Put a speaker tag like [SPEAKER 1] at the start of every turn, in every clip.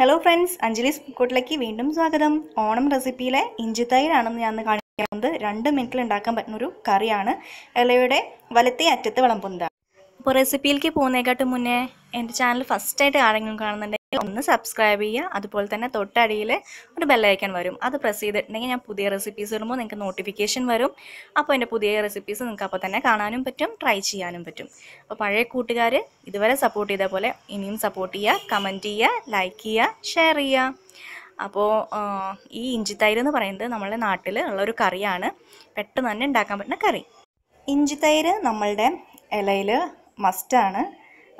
[SPEAKER 1] Hello friends Anjali's കൂട്ടിലേക്ക് വീണ്ടും സ്വാഗതം. ഓണം റെസിപ്പിയിലെ ഇഞ്ചിത്തൈരാണെന്ന് ഞാൻ കാണിക്കുന്നത് രണ്ട് മിനിറ്റിൽ ഉണ്ടാക്കാൻ പറ്റുന്ന ഒരു കറിയാണ്. ഇലയുടെ വലത്തേ അറ്റത്ത് വിളമ്പുന്നത്. അപ്പോൾ റെസിപ്പിയിലേക്ക് പോകുന്നതിനെക്കാട്ടും മുന്നേ എന്റെ ചാനൽ ഫസ്റ്റായിട്ട് ആരെങ്കിലും കാണുന്നുണ്ടെങ്കിൽ ഒന്ന് സബ്സ്ക്രൈബ് ചെയ്യുക. അതുപോലെ തന്നെ തൊട്ടടിയിൽ ഒരു ബെല്ലൈക്കൺ വരും. അത് പ്രസ് ചെയ്തിട്ടുണ്ടെങ്കിൽ ഞാൻ പുതിയ റെസിപ്പീസ് ഇടുമ്പോൾ നിങ്ങൾക്ക് നോട്ടിഫിക്കേഷൻ വരും. അപ്പോൾ എന്റെ പുതിയ റെസിപ്പീസ് നിങ്ങൾക്ക് അപ്പോൾ തന്നെ കാണാനും പറ്റും ട്രൈ ചെയ്യാനും പറ്റും. അപ്പോൾ പഴയ കൂട്ടുകാർ ഇതുവരെ സപ്പോർട്ട് ചെയ്ത പോലെ ഇനിയും സപ്പോർട്ട് ചെയ്യുക കമന്റ് ചെയ്യുക ലൈക്ക് ചെയ്യുക ഷെയർ ചെയ്യുക. അപ്പോൾ ഈ ഇഞ്ചിത്തൈര് എന്ന് പറയുന്നത് നമ്മളുടെ നാട്ടിൽ ഉള്ള ഒരു കറിയാണ്. പെട്ടെന്ന് തന്നെ ഉണ്ടാക്കാൻ പറ്റുന്ന കറി. ഇഞ്ചിത്തൈര് നമ്മളുടെ ഇലയിൽ മസ്റ്റാണ്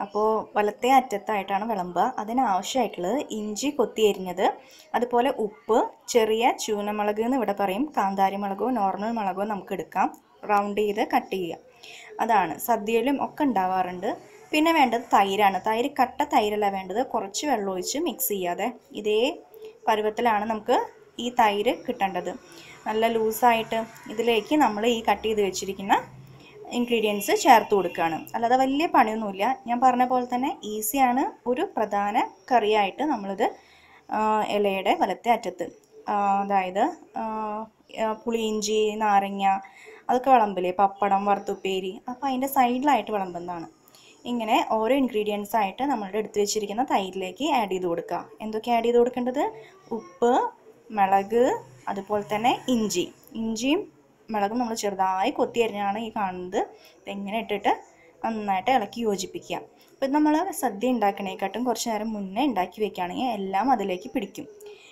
[SPEAKER 1] അപ്പോൾ വലത്തെ അറ്റത്തായിട്ടാണ് വിളമ്പുക. അതിനാവശ്യമായിട്ടുള്ളത് ഇഞ്ചി കൊത്തി എരിഞ്ഞത് അതുപോലെ ഉപ്പ് ചെറിയ ചൂനമുളക് എന്ന് ഇവിടെ പറയും. കാന്താരി മുളകോ നോർമൽ മുളകോ നമുക്ക് എടുക്കാം. റൗണ്ട് ചെയ്ത് കട്ട് ചെയ്യുക. അതാണ്. സദ്യയിലും ഒക്കെ ഉണ്ടാവാറുണ്ട്. പിന്നെ വേണ്ടത് തൈരാണ്. തൈര് കട്ട തൈരല്ല വേണ്ടത്. കുറച്ച് വെള്ളം ഒഴിച്ച് മിക്സ് ചെയ്യാതെ. ഇതേ പരുവത്തിലാണ് നമുക്ക് ഈ തൈര് കിട്ടേണ്ടത്. നല്ല ലൂസായിട്ട് ഇതിലേക്ക് നമ്മൾ ഈ കട്ട് ചെയ്ത് വെച്ചിരിക്കുന്ന ഇൻഗ്രീഡിയൻസ് ചേർത്ത് കൊടുക്കുകയാണ്. അല്ലാതെ വലിയ പണിയൊന്നുമില്ല. ഞാൻ പറഞ്ഞ പോലെ തന്നെ ഈസിയാണ് ഒരു പ്രധാന കറിയായിട്ട് നമ്മളിത് ഇലയുടെ വലത്തെ അറ്റത്ത് അതായത് പുളിയിഞ്ചി നാരങ്ങ അതൊക്കെ വിളമ്പില്ലേ? പപ്പടം വറുത്തുപ്പേരി അപ്പോൾ അതിന്റെ സൈഡിലായിട്ട് വിളമ്പുന്നതാണ്. ഇങ്ങനെ ഓരോ ഇൻഗ്രീഡിയൻസ് ആയിട്ട് നമ്മളുടെ എടുത്ത് വെച്ചിരിക്കുന്ന തൈരിലേക്ക് ആഡ് ചെയ്ത് കൊടുക്കുക. എന്തൊക്കെ ആഡ് ചെയ്ത് കൊടുക്കേണ്ടത്? ഉപ്പ് മുളക് അതുപോലെ തന്നെ ഇഞ്ചി. ഇഞ്ചിയും മുളകും നമ്മൾ ചെറുതായി കൊത്തി അരിഞ്ഞാണ് ഈ കാണുന്നത്. ഇതെങ്ങനെ ഇട്ടിട്ട് നന്നായിട്ട് ഇളക്കി യോജിപ്പിക്കുക. ഇപ്പം നമ്മൾ സദ്യ ഉണ്ടാക്കണേക്കാട്ടും കുറച്ച് നേരം മുന്നേ ഉണ്ടാക്കി വെക്കുകയാണെങ്കിൽ എല്ലാം അതിലേക്ക് പിടിക്കും.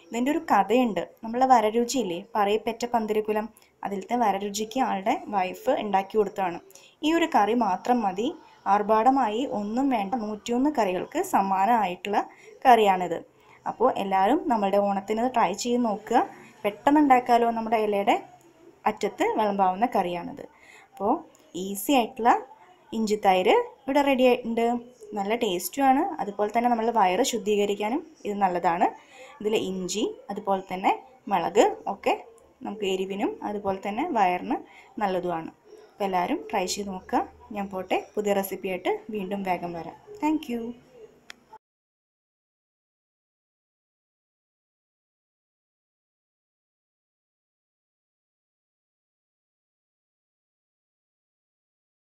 [SPEAKER 1] ഇതിന്റെ ഒരു കഥയുണ്ട്. നമ്മളെ വരരുചിയില്ലേ? പറയപ്പെട്ട പന്തിരിക്കുലം. അതിലത്തെ വരരുചിക്ക് ആളുടെ വൈഫ് ഉണ്ടാക്കി കൊടുത്തതാണ്. ഈ ഒരു കറി മാത്രം മതി. ആർഭാടമായി ഒന്നും വേണ്ട നൂറ്റിയൊന്ന് കറികൾക്ക് സമാനമായിട്ടുള്ള കറിയാണിത്. അപ്പോൾ എല്ലാവരും നമ്മളുടെ ഓണത്തിന് ട്രൈ ചെയ്ത് നോക്കുക. പെട്ടെന്ന് ഉണ്ടാക്കാലോ നമ്മുടെ ഇലയുടെ? അറ്റത്ത് വിളമ്പാവുന്ന കറിയാണിത്. അപ്പോൾ ഈസി ആയിട്ടുള്ള ഇഞ്ചി തൈര് ഇവിടെ റെഡി ആയിട്ടുണ്ട്. നല്ല ടേസ്റ്റുമാണ് അതുപോലെ തന്നെ നമ്മൾ വയറ് ശുദ്ധീകരിക്കാനും ഇത് നല്ലതാണ്. ഇതിൽ ഇഞ്ചി അതുപോലെ തന്നെ മുളക് ഒക്കെ നമുക്ക് എരിവിനും അതുപോലെ തന്നെ വയറിന് നല്ലതുമാണ്. അപ്പോൾ എല്ലാവരും ട്രൈ ചെയ്ത് നോക്കുക. ഞാൻ പോട്ടെ പുതിയ റെസിപ്പിയായിട്ട് വീണ്ടും വേഗം വരാം. താങ്ക്